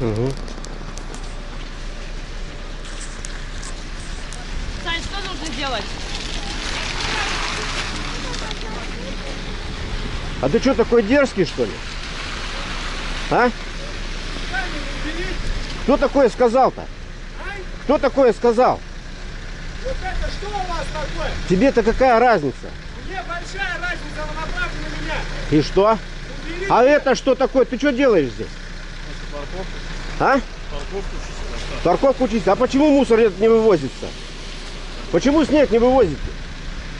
Угу. Сань, что нужно делать? А ты что такой дерзкий, что ли? А? Кто такое сказал-то? Кто такое сказал? Вот это что у вас такое? Тебе-то какая разница? Мне большая разница, вы направьте на меня. И что? Уберите. А это что такое? Ты что делаешь здесь? А? Парковку чистить. А почему мусор этот не вывозится? Почему снег не вывозите?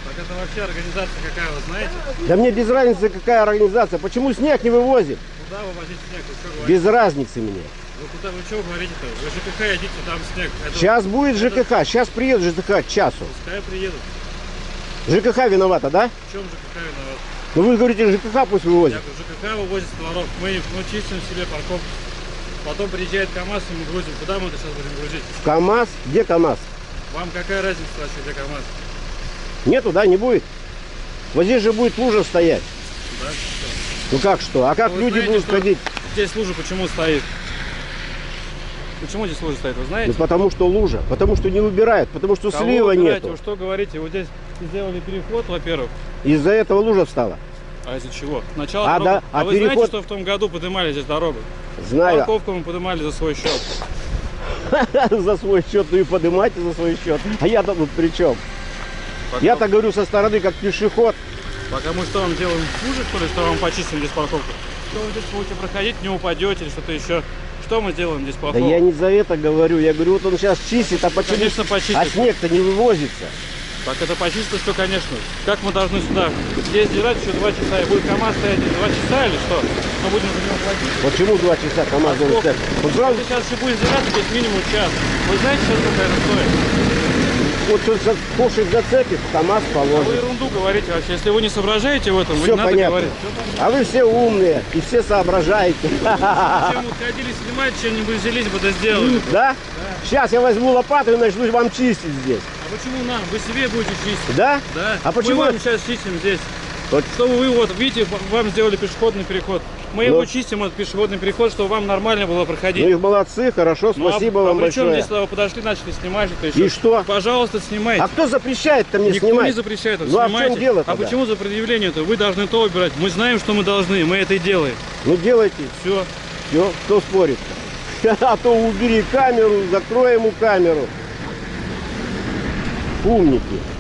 Так это вообще организация какая, вы знаете? Да мне без разницы, какая организация. Почему снег не вывозит? Куда вы возите снег? Вы что говорите? Без разницы мне. Вы куда, вы что говорите-то? Вы ЖКХ идите, там снег. Это Сейчас будет ЖКХ. Сейчас приедет ЖКХ к часу. Пускай приедут. ЖКХ виновата, да? В чем ЖКХ виноват? Ну вы говорите, ЖКХ пусть вывозит. Я ЖКХ вывозит с дворов. Мы, мы чистим себе парковку. Потом приезжает КАМАЗ, и мы грузим. Куда мы это сейчас будем грузить? КАМАЗ? Где КАМАЗ? Вам какая разница вообще, где КАМАЗ? Нету, да, не будет? Вот здесь же будет лужа стоять. Да? Ну как что? А как Вы люди знаете, будут ходить? Здесь лужа почему стоит? Почему здесь лужа стоит, вы Ну знаете? потому что лужа, потому что не убирают, потому что Кого слива выбираете? нету. Вы что говорите? Вот здесь сделали переход, во-первых. Из-за этого лужа встала. А из-за чего? Сначала А, дорога- да, а а вы знаете, переход- что в том году поднимали здесь дорогу? Знаю. Парковку мы поднимали за свой счет. за свой счет, ну и поднимайте за свой счет. А я-то тут при чем? Я-то говорю со стороны как пешеход. Пока мы что вам делаем хуже, что ли, что вам почистим здесь парковку? Что вы здесь будете проходить, не упадете или что-то еще? Что мы сделаем здесь Да плохого? я не за это говорю. Я говорю, вот он сейчас чистит, а почему? Конечно, почистит. А снег-то не вывозится. Так это почистить, что, конечно. Как мы должны сюда ездить рать еще два часа, и будет КАМАЗ стоять два часа или что? Мы будем за него платить. Почему два часа КамАЗ должен Сколько? стоять? Вот сразу, сейчас еще будет зираться, здесь минимум час. Вы знаете, сейчас сколько это стоит? вот что за- кошек зацепит, КамАЗ Вы положит. ерунду говорите вообще. Если вы не соображаете в этом, вы Все не надо понятно. говорить. А вы все умные и все соображаете. Чем вот ходили снимать, чем-нибудь взялись бы, да сделали. Да? Сейчас я возьму лопату и начну вам чистить здесь. А почему нам? Вы себе будете чистить. Да? Да. А почему- Мы вам сейчас чистим здесь. Вот. Чтобы вы вот, видите, вам сделали пешеходный переход. Мы Ну. его чистим, этот пешеходный переход, чтобы вам нормально было проходить. Ну и молодцы, хорошо, Ну, а- спасибо а вам чем большое. здесь, э, подошли, начали снимать это еще. И что? Пожалуйста, снимайте. А кто запрещает-то мне Никто снимать? не запрещает, Ну а в снимайте. чем дело А тогда? почему за предъявление-то? Вы должны то убирать. Мы знаем, что мы должны, мы это и делаем. Ну делайте, Все. все, кто спорит А то убери камеру, закрой ему камеру. Умники.